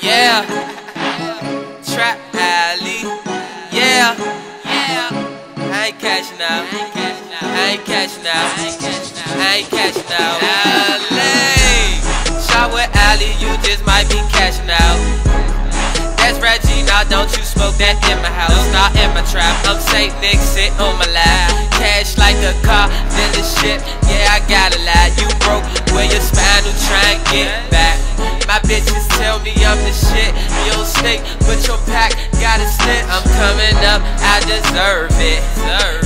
Yeah. Trap Alley. Yeah. Yeah. I ain't cashing out. I ain't cashing out. I ain't cashing out. LA. Shot with Alley, you just might be cashing out. That's Reggie, now don't you smoke that in my house, not in my trap. I'm Saint Nick, sit on my lap. Cash like a car, then the shit, yeah, I got a lot. Me I'm the shit. You don't stink, but your pack got a snit. I'm coming up, I deserve it.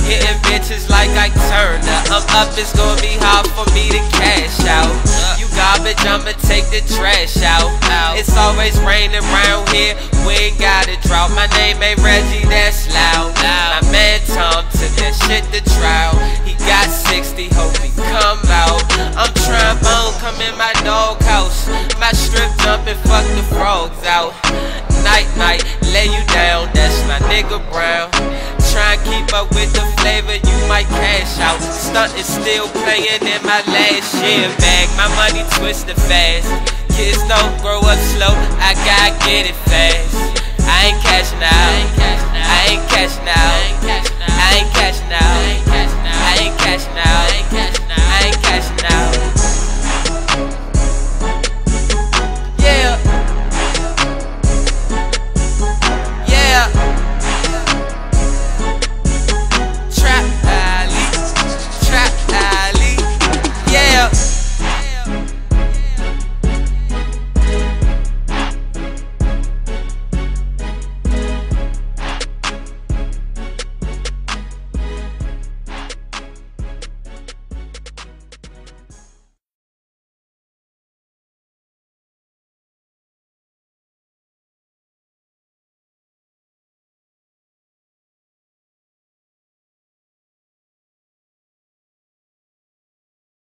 Hitting bitches like I turn up. I'm up, it's gonna be hard for me to cash out. You garbage, I'ma take the trash out. It's always raining around here, we ain't got a drought. My name ain't Reggie, that's loud. My man Tom took that shit to trial. He got 60, hope he come out. I'm trying bone, come in my dog and fuck the frogs out. Night, night, lay you down, that's my nigga Brown. Try and keep up with the flavor, you might cash out. Stunt is still playing in my last year bag. My money twisted fast. Kids don't grow up slow, I gotta get it fast. I ain't cashing out. I ain't cashing out.